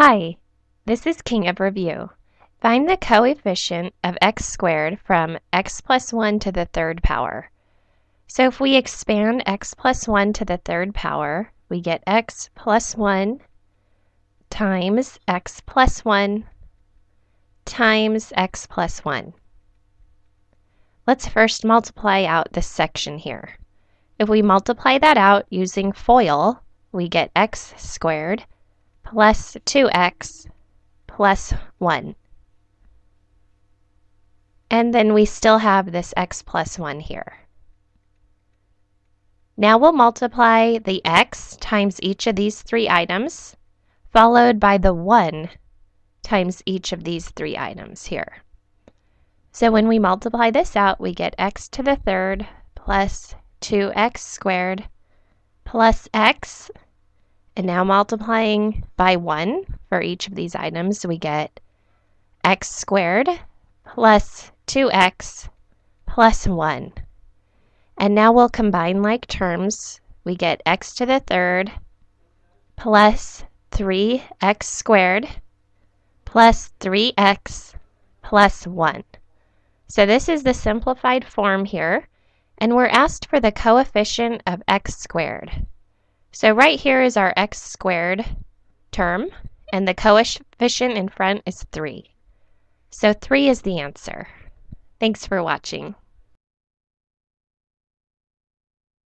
Hi, this is King of Review. Find the coefficient of x squared from x plus 1 to the third power. So if we expand x plus 1 to the third power, we get x plus 1 times x plus 1 times x plus 1. Let's first multiply out this section here. If we multiply that out using FOIL, we get x squared plus 2x plus 1. And then we still have this x plus 1 here. Now we'll multiply the x times each of these three items, followed by the 1 times each of these three items here. So when we multiply this out, we get x to the third plus 2x squared plus x and now multiplying by 1 for each of these items, we get x squared plus 2x plus 1. And now we'll combine like terms. We get x to the third plus 3x squared plus 3x plus 1. So this is the simplified form here, and we're asked for the coefficient of x squared. So right here is our x squared term, and the coefficient in front is 3. So 3 is the answer. Thanks for watching.